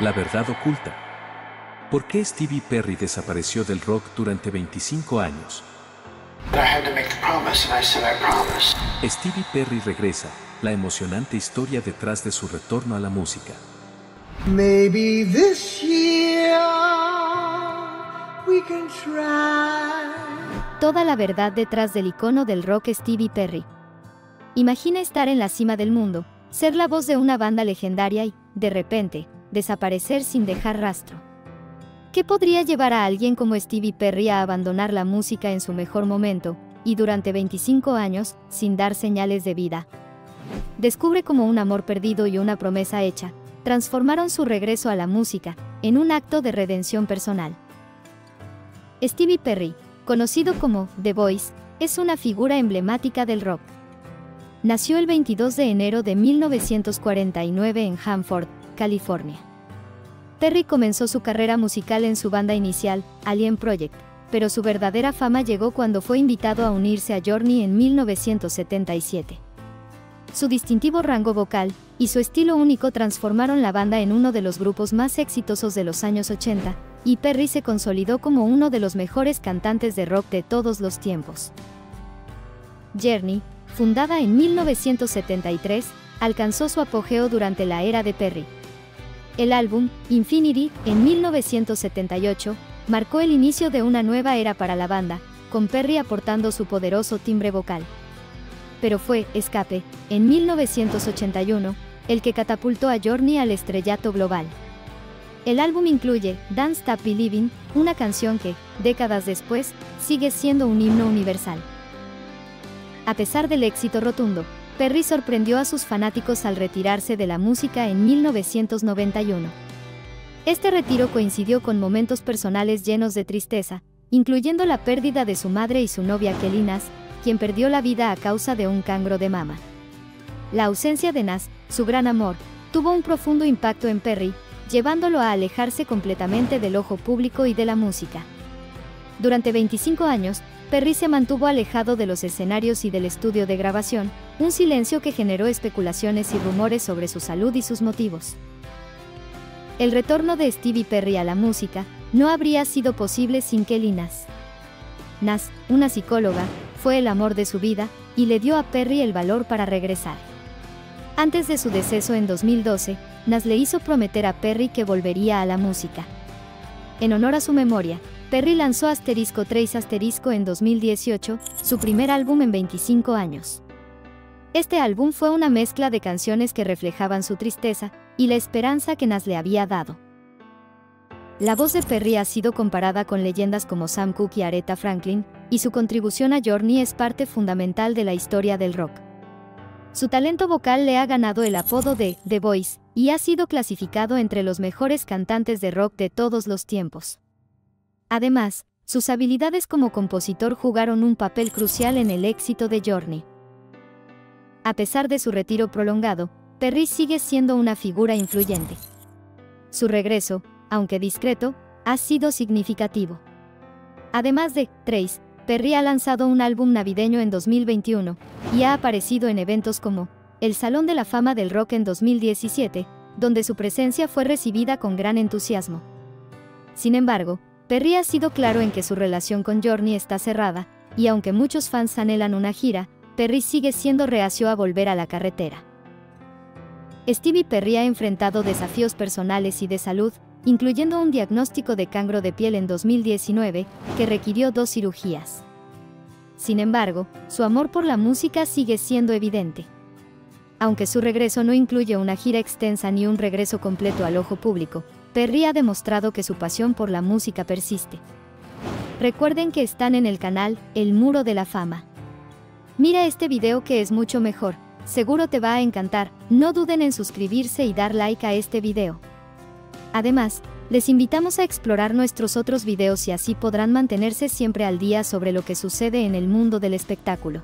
La verdad oculta. ¿Por qué Stevie Perry desapareció del rock durante 25 años? but I had to make the promise, and I said I promise. Stevie Perry regresa, la emocionante historia detrás de su retorno a la música. Maybe this year we can try. Toda la verdad detrás del icono del rock Stevie Perry. Imagina estar en la cima del mundo, ser la voz de una banda legendaria y, de repente, desaparecer sin dejar rastro. ¿Qué podría llevar a alguien como Stevie Perry a abandonar la música en su mejor momento, y durante 25 años, sin dar señales de vida? Descubre cómo un amor perdido y una promesa hecha, transformaron su regreso a la música, en un acto de redención personal. Stevie Perry, conocido como The Voice, es una figura emblemática del rock. Nació el 22 de enero de 1949 en Hanford, California. Perry comenzó su carrera musical en su banda inicial, Alien Project, pero su verdadera fama llegó cuando fue invitado a unirse a Journey en 1977. Su distintivo rango vocal y su estilo único transformaron la banda en uno de los grupos más exitosos de los años 80, y Perry se consolidó como uno de los mejores cantantes de rock de todos los tiempos. Journey, fundada en 1973, alcanzó su apogeo durante la era de Perry. El álbum, Infinity, en 1978, marcó el inicio de una nueva era para la banda, con Perry aportando su poderoso timbre vocal. Pero fue Escape, en 1981, el que catapultó a Journey al estrellato global. El álbum incluye Dance Stop Believing, una canción que, décadas después, sigue siendo un himno universal. A pesar del éxito rotundo, Perry sorprendió a sus fanáticos al retirarse de la música en 1991. Este retiro coincidió con momentos personales llenos de tristeza, incluyendo la pérdida de su madre y su novia Kelly Nas, quien perdió la vida a causa de un cangro de mama. La ausencia de Nas, su gran amor, tuvo un profundo impacto en Perry, llevándolo a alejarse completamente del ojo público y de la música. Durante 25 años, Perry se mantuvo alejado de los escenarios y del estudio de grabación, un silencio que generó especulaciones y rumores sobre su salud y sus motivos. El retorno de Stevie Perry a la música no habría sido posible sin Kelly Nas. Nas, una psicóloga, fue el amor de su vida y le dio a Perry el valor para regresar. Antes de su deceso en 2012, Nas le hizo prometer a Perry que volvería a la música. En honor a su memoria, Perry lanzó Asterisco 3 Asterisco en 2018, su primer álbum en 25 años. Este álbum fue una mezcla de canciones que reflejaban su tristeza y la esperanza que Nas le había dado. La voz de Perry ha sido comparada con leyendas como Sam Cooke y Aretha Franklin, y su contribución a Journey es parte fundamental de la historia del rock. Su talento vocal le ha ganado el apodo de The Voice, y ha sido clasificado entre los mejores cantantes de rock de todos los tiempos. Además, sus habilidades como compositor jugaron un papel crucial en el éxito de Journey. A pesar de su retiro prolongado, Perry sigue siendo una figura influyente. Su regreso, aunque discreto, ha sido significativo. Además de Trace, Perry ha lanzado un álbum navideño en 2021 y ha aparecido en eventos como el Salón de la Fama del Rock en 2017, donde su presencia fue recibida con gran entusiasmo. Sin embargo, Perry ha sido claro en que su relación con Journey está cerrada, y aunque muchos fans anhelan una gira, Perry sigue siendo reacio a volver a la carretera. Stevie Perry ha enfrentado desafíos personales y de salud, incluyendo un diagnóstico de cancro de piel en 2019, que requirió dos cirugías. Sin embargo, su amor por la música sigue siendo evidente. Aunque su regreso no incluye una gira extensa ni un regreso completo al ojo público, Perry ha demostrado que su pasión por la música persiste. Recuerden que están en el canal El Muro de la Fama. Mira este video que es mucho mejor, seguro te va a encantar, no duden en suscribirse y dar like a este video. Además, les invitamos a explorar nuestros otros videos y así podrán mantenerse siempre al día sobre lo que sucede en el mundo del espectáculo.